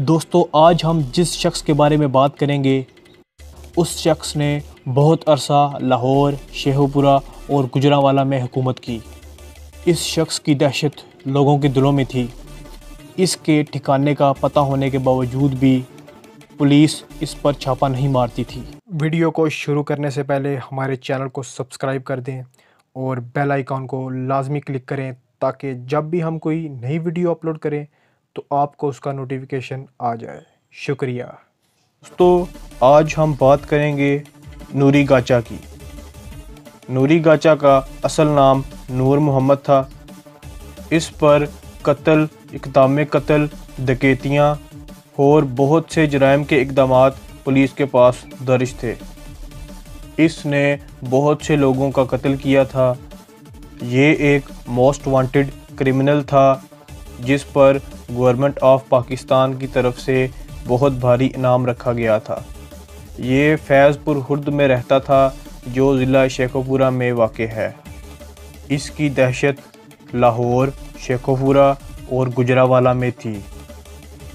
दोस्तों, आज हम जिस शख्स के बारे में बात करेंगे, उस शख्स ने बहुत अरसा लाहौर शेखुपुरा और गुजरावाला में हुकूमत की। इस शख्स की दहशत लोगों के दिलों में थी। इसके ठिकाने का पता होने के बावजूद भी पुलिस इस पर छापा नहीं मारती थी। वीडियो को शुरू करने से पहले हमारे चैनल को सब्सक्राइब कर दें और बेल आइकॉन को लाजमी क्लिक करें ताकि जब भी हम कोई नई वीडियो अपलोड करें तो आपको उसका नोटिफिकेशन आ जाए। शुक्रिया। दोस्तों आज हम बात करेंगे नूरी गाचा की। नूरी गाचा का असल नाम नूर मोहम्मद था। इस पर कत्ल इकदाम कत्ल डकैतियाँ और बहुत से जराइम के इकदाम पुलिस के पास दर्ज थे। इसने बहुत से लोगों का कत्ल किया था। ये एक मोस्ट वांटेड क्रिमिनल था, जिस पर गवर्नमेंट ऑफ़ पाकिस्तान की तरफ़ से बहुत भारी इनाम रखा गया था। ये फैज़पुर हुर्द में रहता था, जो ज़िला शेखोपुरा में वाक़ है। इसकी दहशत लाहौर, शेखोपुरा और गुजरावाला में थी।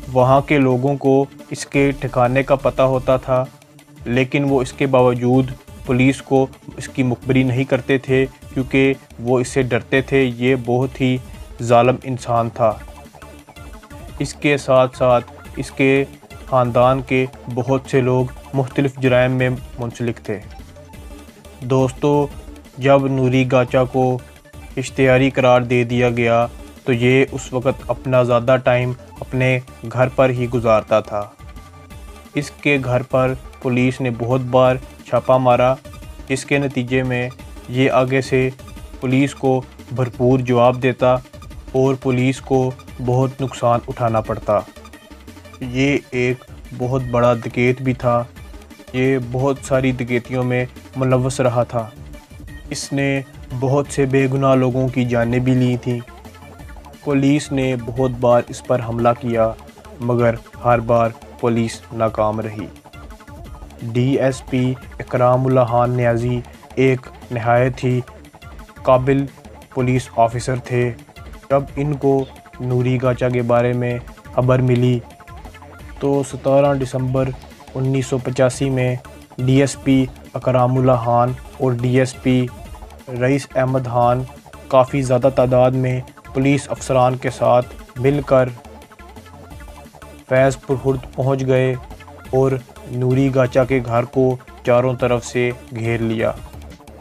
वहाँ के लोगों को इसके ठिकाने का पता होता था, लेकिन वो इसके बावजूद पुलिस को इसकी मुखबरी नहीं करते थे, क्योंकि वो इससे डरते थे। ये बहुत ही ालम इंसान था। इसके साथ साथ इसके ख़ानदान के बहुत से लोग मुख्तलिफ़ जराइम में मुंसलिक थे। दोस्तों, जब नूरी गाचा को इश्तारी करार दे दिया गया तो ये उस वक़्त अपना ज़्यादा टाइम अपने घर पर ही गुजारता था। इसके घर पर पुलिस ने बहुत बार छापा मारा। इसके नतीजे में ये आगे से पुलिस को भरपूर जवाब देता और पुलिस को बहुत नुकसान उठाना पड़ता। ये एक बहुत बड़ा डकैत भी था। ये बहुत सारी डकैतियों में मुलवस रहा था। इसने बहुत से बेगुनाह लोगों की जानें भी ली थी। पुलिस ने बहुत बार इस पर हमला किया, मगर हर बार पुलिस नाकाम रही। डीएसपी इकरामुल्ला खान न्याजी एक नहायत ही काबिल पुलिस ऑफिसर थे। जब इनको नूरी गाचा के बारे में खबर मिली तो 17 दिसंबर 1985 में डीएसपी अकरामुल्ला खान और डीएसपी रईस अहमद खान काफ़ी ज़्यादा तादाद में पुलिस अफसरान के साथ मिलकर फैज़पुर हुर्द पहुँच गए और नूरी गाचा के घर को चारों तरफ़ से घेर लिया।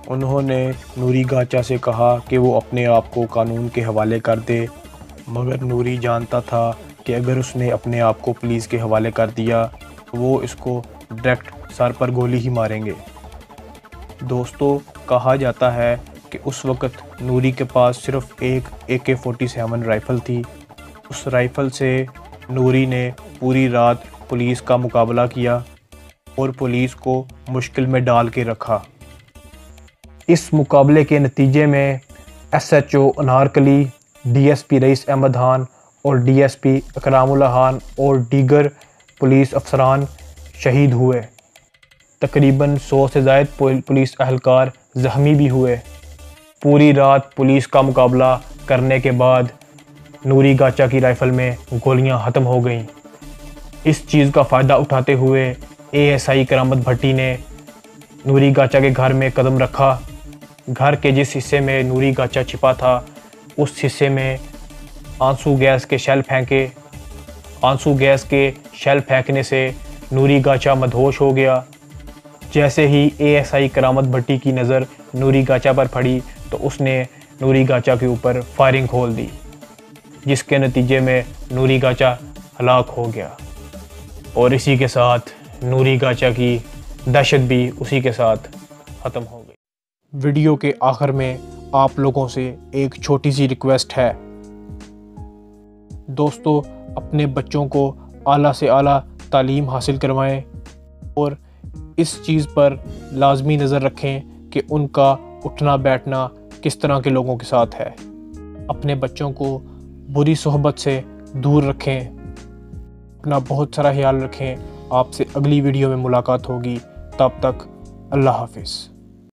उन्होंने नूरी गाचा से कहा कि वो अपने आप को कानून के हवाले कर दे, मगर नूरी जानता था कि अगर उसने अपने आप को पुलिस के हवाले कर दिया तो वो इसको डायरेक्ट सर पर गोली ही मारेंगे। दोस्तों, कहा जाता है कि उस वक़्त नूरी के पास सिर्फ़ एक ए के फोर्टी सेवन राइफ़ल थी। उस राइफ़ल से नूरी ने पूरी रात पुलिस का मुकाबला किया और पुलिस को मुश्किल में डाल के रखा। इस मुकाबले के नतीजे में एसएचओ अनारकली, डीएसपी रईस अहमद खान और डी डीएसपी अकरामुल्ला खान और दीगर पुलिस अफसरान शहीद हुए। तकरीबन सौ से जायद पुलिस अहलकार ज़ख्मी भी हुए। पूरी रात पुलिस का मुकाबला करने के बाद नूरी गाचा की राइफ़ल में गोलियाँ ख़त्म हो गईं। इस चीज़ का फ़ायदा उठाते हुए एएसआई करामत भट्टी ने नूरी गाचा के घर में कदम रखा। घर के जिस हिस्से में नूरी गाचा छिपा था, उस हिस्से में आँसू गैस के शेल फेंके। आँसू गैस के शैल फेंकने से नूरी गाचा मदहोश हो गया। जैसे ही एएसआई करामत भट्टी की नज़र नूरी गाचा पर पड़ी तो उसने नूरी गाचा के ऊपर फायरिंग खोल दी, जिसके नतीजे में नूरी गाचा हलाक हो गया। और इसी के साथ नूरी गाचा की दहशत भी उसी के साथ ख़त्म हो गई। वीडियो के आखिर में आप लोगों से एक छोटी सी रिक्वेस्ट है। दोस्तों, अपने बच्चों को आला से आला तालीम हासिल करवाएँ और इस चीज़ पर लाजमी नज़र रखें कि उनका उठना, बैठना किस तरह के लोगों के साथ है? अपने बच्चों को बुरी सोहबत से दूर रखें। अपना बहुत सारा ख्याल रखें। आपसे अगली वीडियो में मुलाकात होगी। तब तक अल्लाह हाफिज़।